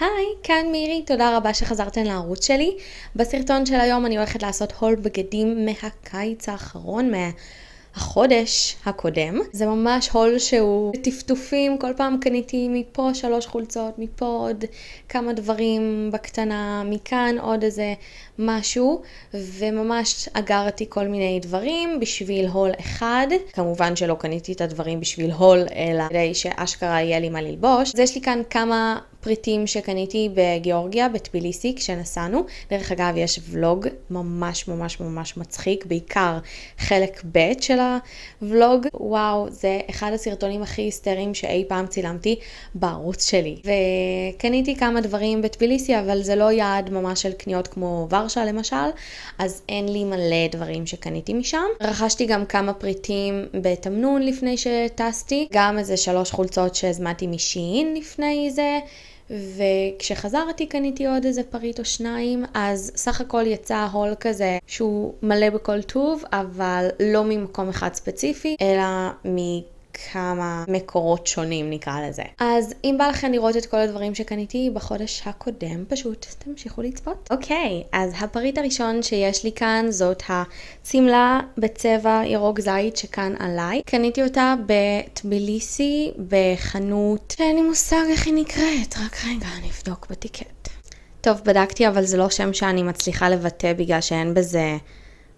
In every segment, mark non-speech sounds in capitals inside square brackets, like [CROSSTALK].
היי, כאן מירי, תודה רבה שחזרתן לערוץ שלי. בסרטון של היום אני הולכת לעשות הול בגדים מהקיץ האחרון, מהחודש הקודם. זה ממש הול שהוא טפטופים, כל פעם קניתי מפה שלוש חולצות, מפה עוד כמה דברים בקטנה, מכאן עוד איזה משהו, וממש אגרתי כל מיני דברים בשביל הול אחד. כמובן שלא קניתי את הדברים בשביל הול, אלא כדי שאשכרה יהיה לי מה ללבוש. אז יש לי כאן כמה פריטים שקניתי בגיאורגיה, בטביליסי, כשנסענו. דרך אגב, יש ולוג ממש ממש ממש מצחיק, בעיקר חלק ב' של הוולוג. וואו, זה אחד הסרטונים הכי היסטריים שאי פעם צילמתי בערוץ שלי. וקניתי כמה דברים בטביליסי, אבל זה לא יעד ממש של קניות כמו ורשה למשל, אז אין לי מלא דברים שקניתי משם. רכשתי גם כמה פריטים בתמנון לפני שטסתי, גם איזה שלוש חולצות שהזמנתי משין לפני זה. וכשחזרתי קניתי עוד איזה פריט או שניים, אז סך הכל יצא הול כזה שהוא מלא בכל טוב, אבל לא ממקום אחד ספציפי, אלא מ... כמה מקורות שונים נקרא לזה. אז אם בא לכם לראות את כל הדברים שקניתי בחודש הקודם, פשוט תמשיכו לצפות. אוקיי, אז הפריט הראשון שיש לי כאן זאת השמלה בצבע ירוק זית שכאן עליי. קניתי אותה בטביליסי בחנות שאין לי מושג איך היא נקראת, רק רגע, אני אבדוק בטיקט. טוב, בדקתי, אבל זה לא שם שאני מצליחה לבטא בגלל שאין בזה...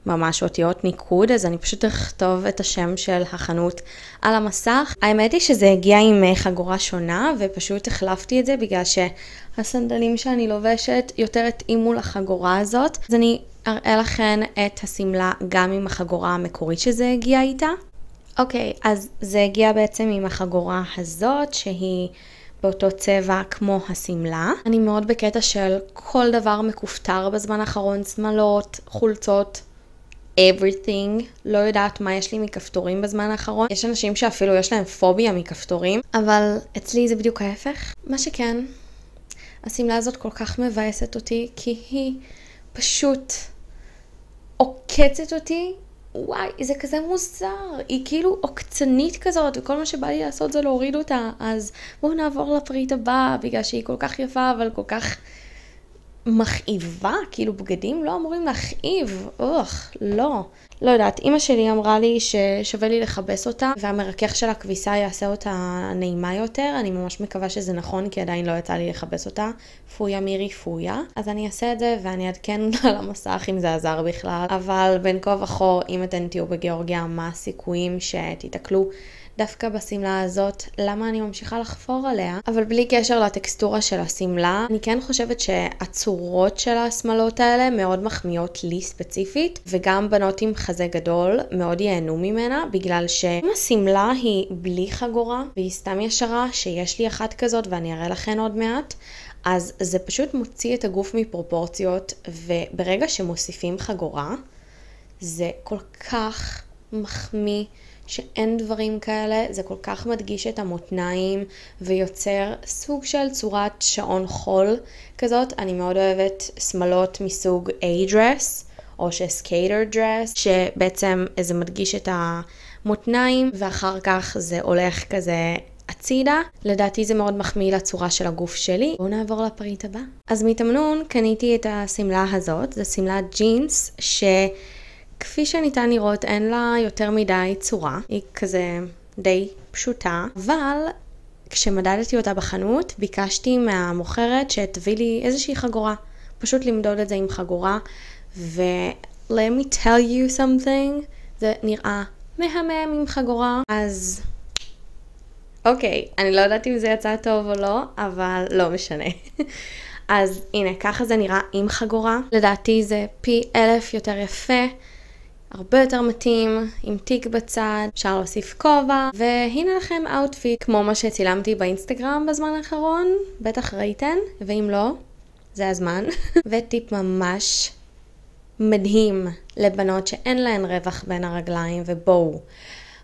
ממש אותיות ניקוד, אז אני פשוט אכתוב את השם של החנות על המסך. האמת היא שזה הגיע עם אה, חגורה שונה, ופשוט החלפתי את זה בגלל שהסנדלים שאני לובשת יותר התאימו לחגורה הזאת. אז אני אראה לכם את השמלה גם עם החגורה המקורית שזה הגיע איתה. אוקיי, אז זה הגיע בעצם עם החגורה הזאת, שהיא... באותו צבע כמו השמלה. אני מאוד בקטע של כל דבר מכופתר בזמן האחרון, שמלות, חולצות, everything, לא יודעת מה יש לי מכפתורים בזמן האחרון. יש אנשים שאפילו יש להם פוביה מכפתורים, אבל אצלי זה בדיוק ההפך. מה שכן, השמלה הזאת כל כך מבאסת אותי, כי היא פשוט עוקצת אותי. וואי, זה כזה מוזר, היא כאילו עוקצנית כזאת, וכל מה שבא לי לעשות זה להוריד אותה, אז בואו נעבור לפריט הבא, בגלל שהיא כל כך יפה, אבל כל כך מכאיבה, כאילו בגדים לא אמורים להכאיב, אוח, לא. לא יודעת, אימא שלי אמרה לי ששווה לי לכבס אותה, והמרכך של הכביסה יעשה אותה נעימה יותר, אני ממש מקווה שזה נכון, כי עדיין לא יצא לי לכבס אותה. פויה מירי פויה. אז אני אעשה את זה, ואני אעדכן [LAUGHS] על המסך אם זה עזר בכלל. אבל בין כה וכה, אם אתן תהיו בגיאורגיה, מה הסיכויים שתיתקלו דווקא בשמלה הזאת, למה אני ממשיכה לחפור עליה, אבל בלי קשר לטקסטורה של השמלה, אני כן חושבת שהצורות של השמלות האלה מאוד מחמיאות לי ספציפית, וגם בנות עם חזה גדול מאוד ייהנו ממנה, בגלל שאם השמלה היא בלי חגורה, והיא סתם ישרה, שיש לי אחת כזאת ואני אראה לכן עוד מעט, אז זה פשוט מוציא את הגוף מפרופורציות, וברגע שמוסיפים חגורה, זה כל כך מחמיא. שאין דברים כאלה, זה כל כך מדגיש את המותניים ויוצר סוג של צורת שעון חול כזאת. אני מאוד אוהבת שמלות מסוג A-dress או שסקייטר דרס, שבעצם זה מדגיש את המותניים ואחר כך זה הולך כזה הצידה. לדעתי זה מאוד מחמיא לצורה של הגוף שלי. בואו נעבור לפריט הבא. אז מתמנון קניתי את השמלה הזאת, זו שמלת ג'ינס ש... כפי שניתן לראות, אין לה יותר מדי צורה, היא כזה די פשוטה, אבל כשמדדתי אותה בחנות, ביקשתי מהמוכרת שתביא לי איזושהי חגורה. פשוט למדוד את זה עם חגורה, ו- let me tell you something, זה נראה מהמם עם חגורה, אז אוקיי, okay, אני לא יודעת אם זה יצא טוב או לא, אבל לא משנה. [LAUGHS] אז הנה, ככה זה נראה עם חגורה. לדעתי זה פי אלף יותר יפה. הרבה יותר מתאים, עם תיק בצד, אפשר להוסיף כובע, והנה לכם outfit כמו מה שצילמתי באינסטגרם בזמן האחרון, בטח ראיתן, ואם לא, זה הזמן. [LAUGHS] וטיפ ממש מדהים לבנות שאין להן רווח בין הרגליים, ובואו,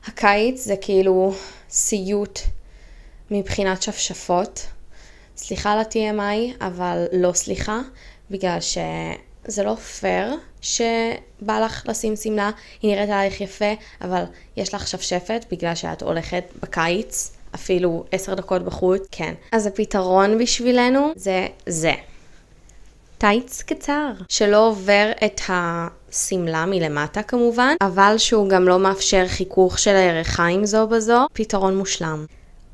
הקיץ זה כאילו סיוט מבחינת שפשפות. סליחה על ה-TMI, אבל לא סליחה, בגלל ש... זה לא פייר שבא לך לשים שמלה, היא נראית עלייך יפה, אבל יש לך שפשפת בגלל שאת הולכת בקיץ אפילו עשר דקות בחוץ, כן. אז הפתרון בשבילנו זה זה. טייץ קצר, שלא עובר את השמלה מלמטה כמובן, אבל שהוא גם לא מאפשר חיכוך של הירכיים זו בזו, פתרון מושלם.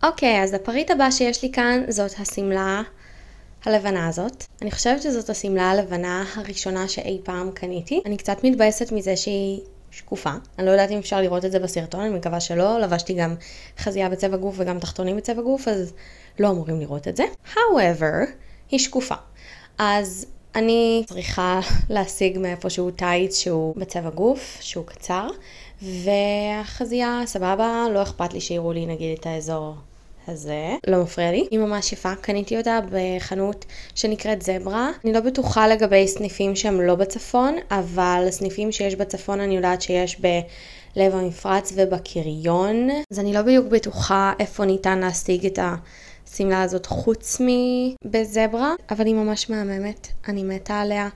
אוקיי, אז הפריט הבא שיש לי כאן זאת השמלה הלבנה הזאת. אני חושבת שזאת השמלה הלבנה הראשונה שאי פעם קניתי. אני קצת מתבאסת מזה שהיא שקופה. אני לא יודעת אם אפשר לראות את זה בסרטון, אני מקווה שלא. לבשתי גם חזייה בצבע גוף וגם תחתונים בצבע גוף, אז לא אמורים לראות את זה. However, היא שקופה. אז אני צריכה להשיג מאיפשהו טייץ שהוא בצבע גוף, שהוא קצר, והחזייה סבבה, לא אכפת לי שיראו לי נגיד את האזור הזה, לא מפריע לי. היא ממש יפה, קניתי אותה בחנות שנקראת זברה. אני לא בטוחה לגבי סניפים שהם לא בצפון, אבל סניפים שיש בצפון אני יודעת שיש בלב המפרץ ובקריון. אז אני לא בדיוק בטוחה איפה ניתן להשיג את השמלה הזאת חוץ מבזברה, אבל היא ממש מהממת, אני מתה עליה.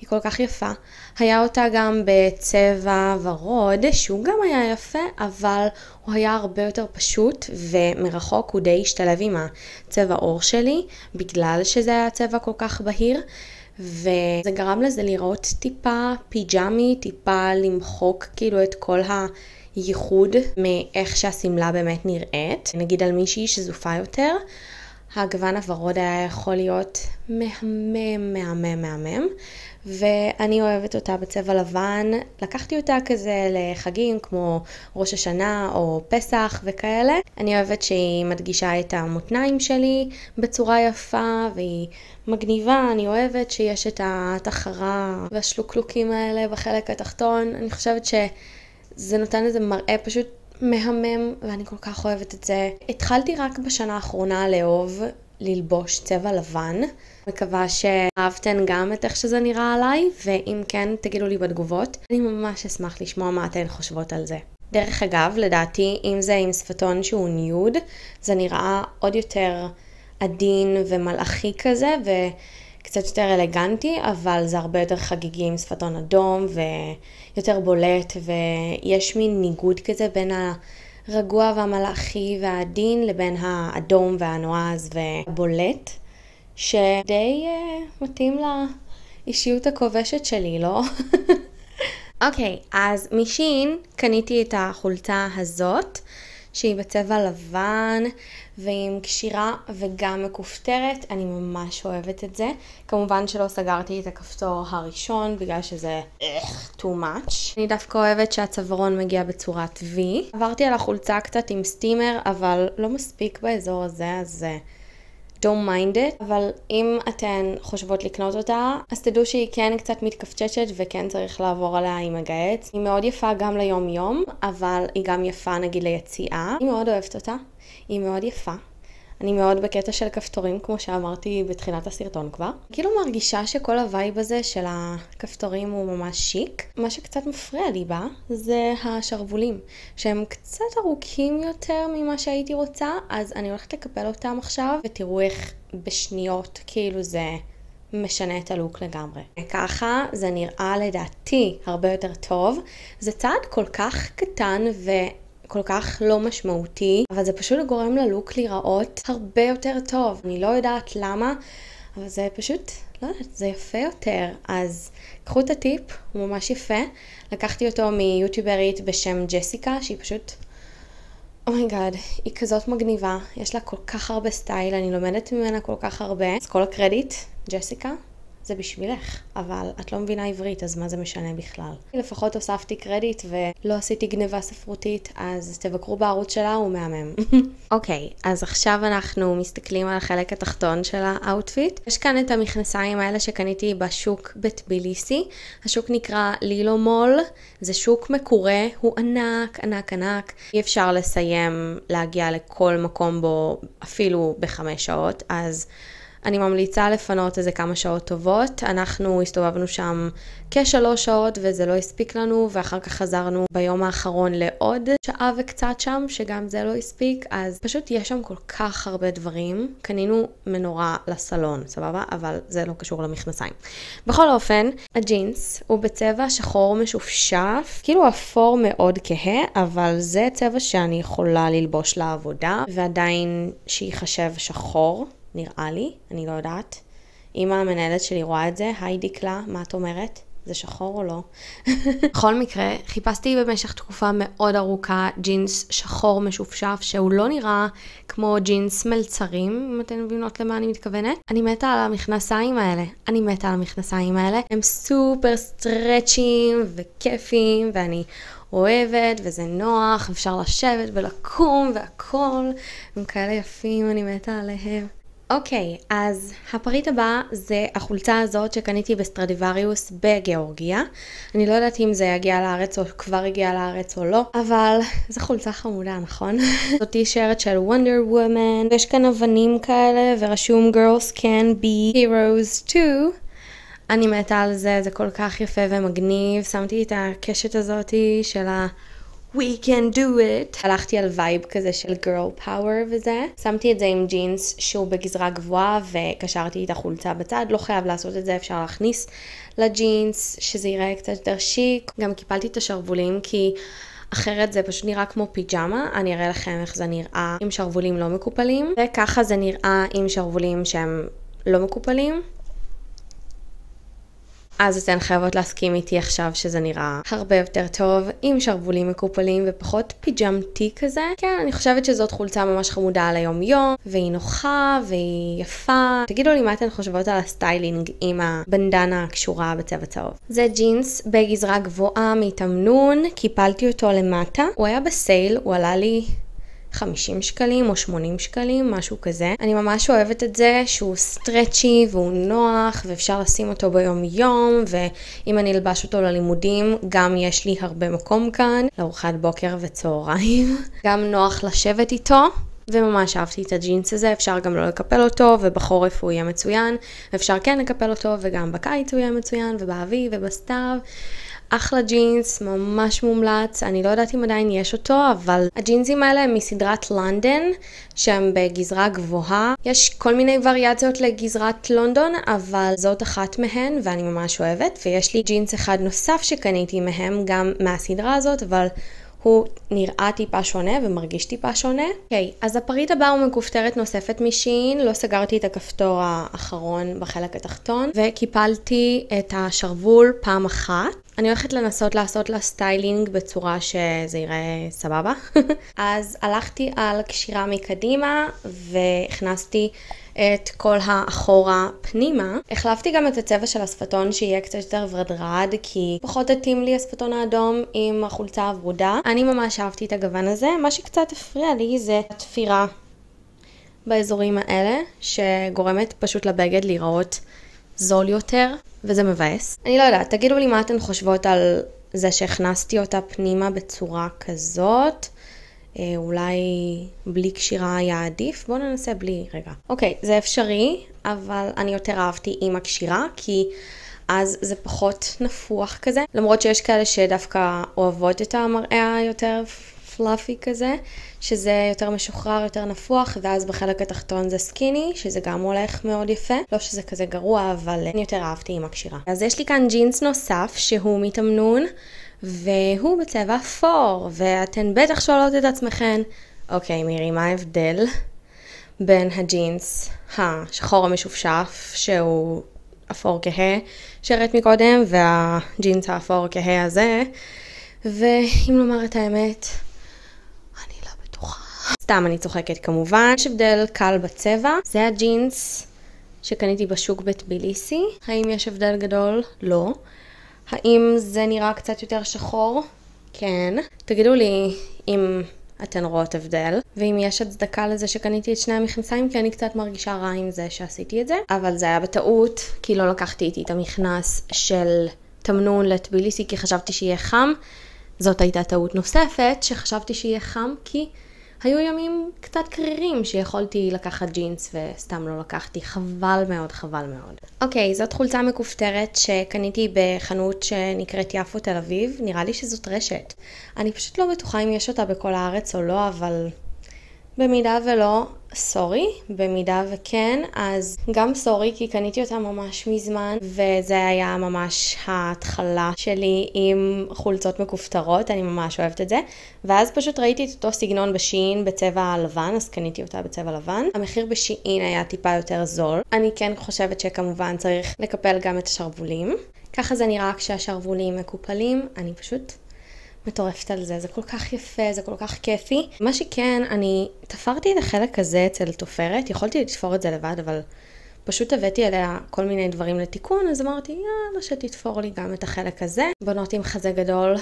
היא כל כך יפה. היה אותה גם בצבע ורוד, שהוא גם היה יפה, אבל הוא היה הרבה יותר פשוט, ומרחוק הוא די השתלב עם הצבע עור שלי, בגלל שזה היה צבע כל כך בהיר. וזה גרם לזה לראות טיפה פיג'מי, טיפה למחוק כאילו את כל הייחוד מאיך שהשמלה באמת נראית. נגיד על מישהי שזופה יותר, הגוון הוורוד היה יכול להיות מהמם, מהמם, מהמם. ואני אוהבת אותה בצבע לבן. לקחתי אותה כזה לחגים כמו ראש השנה או פסח וכאלה. אני אוהבת שהיא מדגישה את המותניים שלי בצורה יפה והיא מגניבה. אני אוהבת שיש את התחרה והשלוקלוקים האלה בחלק התחתון. אני חושבת שזה נותן איזה מראה פשוט מהמם ואני כל כך אוהבת את זה. התחלתי רק בשנה האחרונה לאהוב ללבוש צבע לבן. מקווה שאהבתן גם את איך שזה נראה עליי, ואם כן, תגידו לי בתגובות. אני ממש אשמח לשמוע מה אתן חושבות על זה. דרך אגב, לדעתי, אם זה עם שפתון שהוא ניוד, זה נראה עוד יותר עדין ומלאכי כזה, וקצת יותר אלגנטי, אבל זה הרבה יותר חגיגי עם שפתון אדום ויותר בולט, ויש מין ניגוד כזה בין ה... הרגוע והמלאכי והעדין לבין האדום והנועז והבולט, שדי אה, מתאים לאישיות הכובשת שלי, לא? [LAUGHS] אוקיי, okay, אז משין קניתי את החולצה הזאת. שהיא בצבע לבן ועם קשירה וגם מכופתרת, אני ממש אוהבת את זה. כמובן שלא סגרתי את הכפתור הראשון בגלל שזה איך, too much. אני דווקא אוהבת שהצווארון מגיע בצורת V. עברתי על החולצה קצת עם סטימר, אבל לא מספיק באזור הזה, אז... don't mind it, אבל אם אתן חושבות לקנות אותה, אז תדעו שהיא כן קצת מתכפצ'צ'ת וכן צריך לעבור עליה עם הגעץ. היא מאוד יפה גם ליום יום, אבל היא גם יפה נגיד ליציאה. אני מאוד אוהבת אותה, היא מאוד יפה. אני מאוד בקטע של כפתורים, כמו שאמרתי בתחילת הסרטון כבר. כאילו מרגישה שכל ה vibe הזה של הכפתורים הוא ממש שיק. מה שקצת מפריע לי בה זה השרוולים, שהם קצת ארוכים יותר ממה שהייתי רוצה, אז אני הולכת לקפל אותם עכשיו, ותראו איך בשניות כאילו זה משנה את הלוק לגמרי. ככה זה נראה לדעתי הרבה יותר טוב. זה צעד כל כך קטן ו... כל כך לא משמעותי, אבל זה פשוט גורם ללוק להיראות הרבה יותר טוב. אני לא יודעת למה, אבל זה פשוט, לא יודעת, זה יפה יותר. אז קחו את הטיפ, הוא ממש יפה. לקחתי אותו מיוטיוברית בשם ג'סיקה, שהיא פשוט... oh my god, oh היא כזאת מגניבה, יש לה כל כך הרבה סטייל, אני לומדת ממנה כל כך הרבה. אז כל הקרדיט, ג'סיקה, זה בשבילך, אבל את לא מבינה עברית, אז מה זה משנה בכלל? לפחות הוספתי קרדיט ולא עשיתי גניבה ספרותית, אז תבקרו בערוץ שלה, הוא מהמם. [LAUGHS] אוקיי, okay, אז עכשיו אנחנו מסתכלים על החלק התחתון של ה outfit. יש כאן את המכנסיים האלה שקניתי בשוק בטביליסי. השוק נקרא לילו מול, זה שוק מקורה, הוא ענק, ענק, ענק. אי אפשר לסיים להגיע לכל מקום בו אפילו בחמש שעות, אז... אני ממליצה לפנות איזה כמה שעות טובות. אנחנו הסתובבנו שם כשלוש שעות וזה לא הספיק לנו, ואחר כך חזרנו ביום האחרון לעוד שעה וקצת שם, שגם זה לא הספיק, אז פשוט יש שם כל כך הרבה דברים. קנינו מנורה לסלון, סבבה? אבל זה לא קשור למכנסיים. בכל אופן, הג'ינס הוא בצבע שחור משופשף, כאילו אפור מאוד כהה, אבל זה צבע שאני יכולה ללבוש לעבודה, ועדיין שייחשב שחור. נראה לי, אני לא יודעת. אם המנהלת שלי רואה את זה, היי דקלה, מה את אומרת? זה שחור או לא? [LAUGHS] בכל מקרה, חיפשתי במשך תקופה מאוד ארוכה ג'ינס שחור משופשף, שהוא לא נראה כמו ג'ינס מלצרים, אם אתן מבינות למה אני מתכוונת. אני מתה על המכנסיים האלה. אני מתה על המכנסיים האלה. הם סופר סטרצ'ים וכיפים, ואני אוהבת, וזה נוח, אפשר לשבת ולקום והכל. הם כאלה יפים, אני מתה עליהם. אוקיי, okay, אז הפריט הבא זה החולצה הזאת שקניתי בסטרדיווריוס בגיאורגיה. אני לא יודעת אם זה יגיע לארץ או כבר הגיע לארץ או לא, אבל [LAUGHS] זו חולצה חמודה, נכון? [LAUGHS] זו טישרט של Wonder Woman, ויש כאן אבנים כאלה ורשום Girls can be heroes too. אני מתה על זה, זה כל כך יפה ומגניב. שמתי את הקשת הזאתי של ה... We can do it. הלכתי על vibe כזה של girl power וזה. שמתי את זה עם ג'ינס שהוא בגזרה גבוהה וקשרתי את החולצה בצד. לא חייב לעשות את זה, אפשר להכניס לג'ינס, שזה ייראה קצת יותר שיק. גם קיפלתי את השרוולים כי... אחרת זה פשוט נראה כמו פיג'מה, אני אראה לכם איך זה נראה עם שרוולים לא מקופלים, וככה זה נראה עם שרוולים שהם לא מקופלים. אז אתן חייבות להסכים איתי עכשיו שזה נראה הרבה יותר טוב, עם שרוולים מקופלים ופחות פיג'מתי כזה. כן, אני חושבת שזאת חולצה ממש חמודה על היום יום, והיא נוחה, והיא יפה. תגידו לי מה אתן חושבות על הסטיילינג עם הבנדנה הקשורה בצבע צהוב. זה ג'ינס בגזרה גבוהה מתמנון, קיפלתי אותו למטה. הוא היה בסייל, הוא עלה לי 50 שקלים או 80 שקלים, משהו כזה. אני ממש אוהבת את זה שהוא stretchy והוא נוח ואפשר לשים אותו ביום יום ואם אני אלבש אותו ללימודים גם יש לי הרבה מקום כאן לארוחת בוקר וצהריים. [LAUGHS] גם נוח לשבת איתו. וממש אהבתי את הג'ינס הזה, אפשר גם לא לקפל אותו, ובחורף הוא יהיה מצוין, ואפשר כן לקפל אותו, וגם בקיץ הוא יהיה מצוין, ובאביב ובסתיו. אחלה ג'ינס, ממש מומלץ, אני לא יודעת אם עדיין יש אותו, אבל הג'ינסים האלה הם מסדרת לונדון, שהם בגזרה גבוהה. יש כל מיני וריאציות לגזרת לונדון, אבל זאת אחת מהן, ואני ממש אוהבת, ויש לי ג'ינס אחד נוסף שקניתי מהם, גם מהסדרה הזאת, אבל... הוא נראה טיפה שונה ומרגיש טיפה שונה. אוקיי, okay, אז הפריט הבא הוא מכופתרת נוספת משין, לא סגרתי את הכפתור האחרון בחלק התחתון, וקיפלתי את השרוול פעם אחת. אני הולכת לנסות לעשות לה סטיילינג בצורה שזה יראה סבבה. [LAUGHS] אז הלכתי על קשירה מקדימה והכנסתי את כל האחורה פנימה. החלפתי גם את הצבע של השפתון שיהיה קצת יותר ורדרד, כי פחות התאים לי השפתון האדום עם החולצה הוורודה. אני ממש אהבתי את הגוון הזה, מה שקצת הפריע לי זה התפירה באזורים האלה, שגורמת פשוט לבגד להיראות זול יותר, וזה מבאס. אני לא יודעת, תגידו לי מה אתן חושבות על זה שהכנסתי אותה פנימה בצורה כזאת. אה, אולי בלי קשירה היה עדיף? בואו ננסה בלי, רגע. אוקיי, זה אפשרי, אבל אני יותר אהבתי עם הקשירה, כי אז זה פחות נפוח כזה. למרות שיש כאלה שדווקא אוהבות את המראה היותר פלאפי כזה, שזה יותר משוחרר, יותר נפוח, ואז בחלק התחתון זה סקיני, שזה גם הולך מאוד יפה. לא שזה כזה גרוע, אבל אני יותר אהבתי עם הקשירה. אז יש לי כאן ג'ינס נוסף, שהוא מתמנון. והוא בצבע אפור, ואתן בטח שואלות את עצמכן, אוקיי מירי, מה ההבדל בין הג'ינס השחור המשופשף, שהוא אפור כהה, שהראית מקודם, והג'ינס האפור כהה הזה, ואם לומר את האמת. סתם, אני צוחקת כמובן. יש הבדל קל בצבע, זה הג'ינס שקניתי בשוק בטביליסי. האם יש הבדל גדול? לא. האם זה נראה קצת יותר שחור? כן. תגידו לי אם אתן רואות הבדל, ואם יש הצדקה לזה שקניתי את שני המכנסיים, כי אני קצת מרגישה רע עם זה שעשיתי את זה, אבל זה היה בטעות, כי לא לקחתי איתי את המכנס של תמנון לטביליסי, כי חשבתי שיהיה חם. זאת הייתה טעות נוספת, שחשבתי שיהיה חם, כי היו ימים קצת קרירים שיכולתי לקחת ג'ינס וסתם לא לקחתי, חבל מאוד, חבל מאוד. אוקיי, זאת חולצה מכופתרת שקניתי בחנות שנקראת יפו תל אביב, נראה לי שזאת רשת. אני פשוט לא בטוחה אם יש אותה בכל הארץ או לא, אבל במידה ולא, סורי, במידה וכן, אז גם סורי, כי קניתי אותה ממש מזמן, וזה היה ממש ההתחלה שלי עם חולצות מכופתרות, אני ממש אוהבת את זה. ואז פשוט ראיתי את אותו סגנון בשין בצבע לבן, אז קניתי אותה בצבע לבן. המחיר בשין היה טיפה יותר זול. אני כן חושבת שכמובן צריך לקפל גם את השרוולים. ככה זה נראה כשהשרוולים מקופלים, אני פשוט מטורפת על זה, זה כל כך יפה, זה כל כך כיפי. מה שכן, אני תפרתי את החלק הזה אצל תופרת, יכולתי לתפור את זה לבד, אבל פשוט הבאתי אליה כל מיני דברים לתיקון, אז אמרתי, יאללה, שתתפור לי גם את החלק הזה. בנות עם חזה גדול,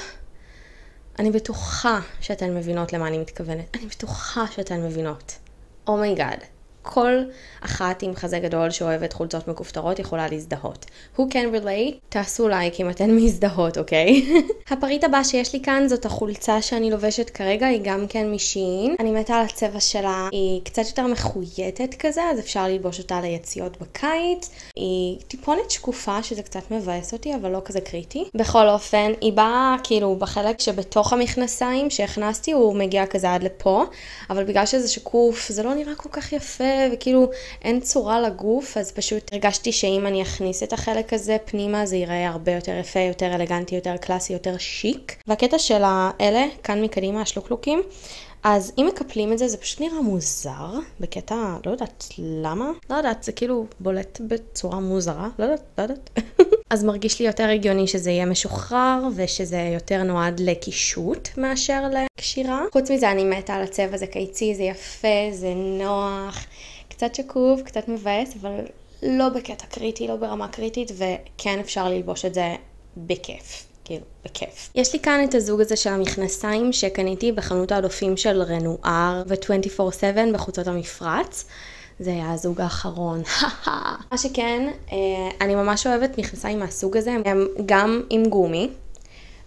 אני בטוחה שאתן מבינות למה אני מתכוונת. אני בטוחה שאתן מבינות. Oh my god. Oh כל אחת עם חזה גדול שאוהבת חולצות מכופתרות יכולה להזדהות. Who can relate? תעשו לייק אם אתן [LAUGHS] מזדהות, אוקיי? [LAUGHS] הפריט הבא שיש לי כאן זאת החולצה שאני לובשת כרגע, היא גם כן משין. אני מתה על הצבע שלה, היא קצת יותר מחויטת כזה, אז אפשר ללבוש אותה ליציאות בקיץ. היא טיפונת שקופה, שזה קצת מבאס אותי, אבל לא כזה קריטי. בכל אופן, היא באה כאילו בחלק שבתוך המכנסיים שהכנסתי, הוא מגיע כזה עד לפה, אבל בגלל שזה שקוף, זה לא נראה כל כך יפה. וכאילו אין צורה לגוף, אז פשוט הרגשתי שאם אני אכניס את החלק הזה פנימה, זה ייראה הרבה יותר יפה, יותר אלגנטי, יותר קלאסי, יותר שיק. והקטע של האלה, כאן מקדימה, השלוקלוקים, אז אם מקפלים את זה, זה פשוט נראה מוזר, בקטע, לא יודעת למה, לא יודעת, זה כאילו בולט בצורה מוזרה, לא יודעת, לא יודעת. [LAUGHS] אז מרגיש לי יותר הגיוני שזה יהיה משוחרר, ושזה יותר נועד לקישוט מאשר לקשירה. חוץ מזה, אני מתה על הצבע, זה קיצי, זה יפה, זה נוח, קצת שקוף, קצת מבאס, אבל לא בקטע קריטי, לא ברמה קריטית, וכן אפשר ללבוש את זה בכיף. כאילו, בכיף. יש לי כאן את הזוג הזה של המכנסיים שקניתי בחנות העדופים של רנואר ו-24/7 בחוצות המפרץ. זה היה הזוג האחרון. [LAUGHS] מה שכן, אה, אני ממש אוהבת מכנסיים מהסוג הזה, הם גם עם גומי.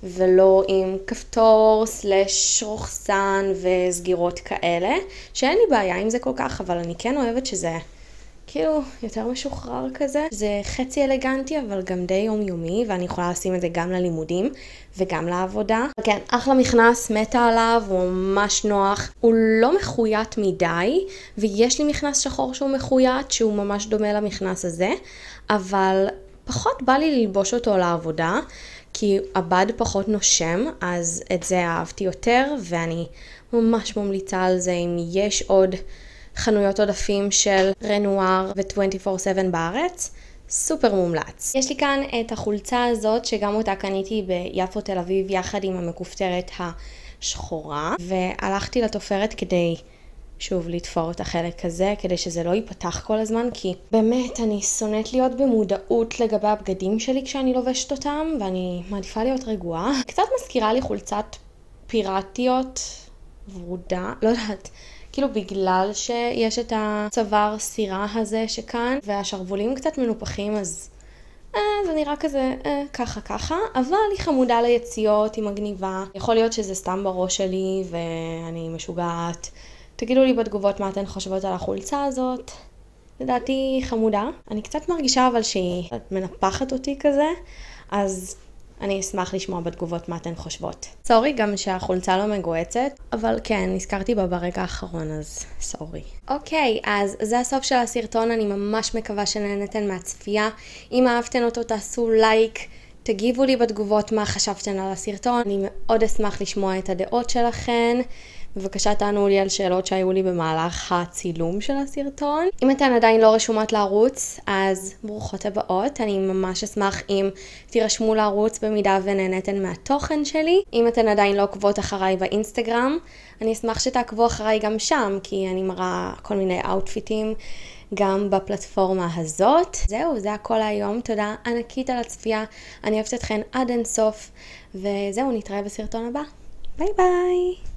ולא עם כפתור, סלש רוחסן וסגירות כאלה, שאין לי בעיה עם זה כל כך, אבל אני כן אוהבת שזה כאילו יותר משוחרר כזה. זה חצי אלגנטי, אבל גם די יומיומי, ואני יכולה לשים את זה גם ללימודים וגם לעבודה. כן, אחלה מכנס, מתה עליו, הוא ממש נוח. הוא לא מחויית מדי, ויש לי מכנס שחור שהוא מחויית, שהוא ממש דומה למכנס הזה, אבל פחות בא לי ללבוש אותו לעבודה. כי הבד פחות נושם, אז את זה אהבתי יותר, ואני ממש ממליצה על זה אם יש עוד חנויות עודפים של רנואר ו-24/7 בארץ. סופר מומלץ. יש לי כאן את החולצה הזאת, שגם אותה קניתי ביפו תל אביב יחד עם המכופתרת השחורה, והלכתי לתופרת כדי שוב לתפור את החלק הזה, כדי שזה לא ייפתח כל הזמן, כי באמת אני שונאת להיות במודעות לגבי הבגדים שלי כשאני לובשת אותם, ואני מעדיפה להיות רגועה. קצת מזכירה לי חולצת פיראטיות ורודה, לא יודעת. כאילו בגלל שיש את הצוואר סירה הזה שכאן, והשרוולים קצת מנופחים, אז אה, זה נראה כזה אה, ככה ככה, אבל היא חמודה ליציאות, היא מגניבה. יכול להיות שזה סתם בראש שלי ואני משוגעת. תגידו לי בתגובות מה אתן חושבות על החולצה הזאת. לדעתי חמודה. אני קצת מרגישה אבל שהיא מנפחת אותי כזה, אז אני אשמח לשמוע בתגובות מה אתן חושבות. סורי גם שהחולצה לא מגועצת, אבל כן, נזכרתי בה ברגע האחרון, אז סורי. אוקיי, אז זה הסוף של הסרטון, אני ממש מקווה שנהנתן מהצפייה. אם אהבתן אותו תעשו לייק. תגיבו לי בתגובות מה חשבתן על הסרטון, אני מאוד אשמח לשמוע את הדעות שלכן. בבקשה תענו לי על שאלות שהיו לי במהלך הצילום של הסרטון. אם אתן עדיין לא רשומות לערוץ, אז ברוכות הבאות. אני ממש אשמח אם תירשמו לערוץ במידה ונהנתן מהתוכן שלי. אם אתן עדיין לא עוקבות אחריי באינסטגרם, אני אשמח שתעקבו אחריי גם שם, כי אני מראה כל מיני אאוטפיטים. גם בפלטפורמה הזאת. זהו, זה הכל היום. תודה ענקית על הצפייה. אני אוהבת אתכן עד אינסוף. וזהו, נתראה בסרטון הבא. ביי ביי.